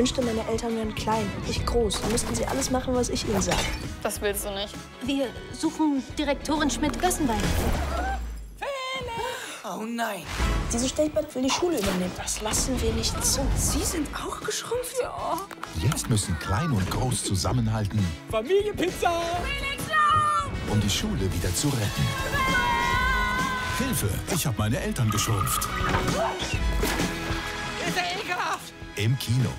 wünschte, meine Eltern wären klein, nicht groß. Dann müssten sie alles machen, was ich ihnen sage. Das willst du nicht. Wir suchen Direktorin Schmidt-Gössenbein. Oh nein. Diese Stellbad will die Schule übernehmen. Das lassen wir nicht zu. Sie sind auch geschrumpft? Ja. Jetzt müssen Klein und Groß zusammenhalten, Familie Familienpizza. um die Schule wieder zu retten. Hilfe, ich habe meine Eltern geschrumpft. Ist ja ekelhaft. Im Kino.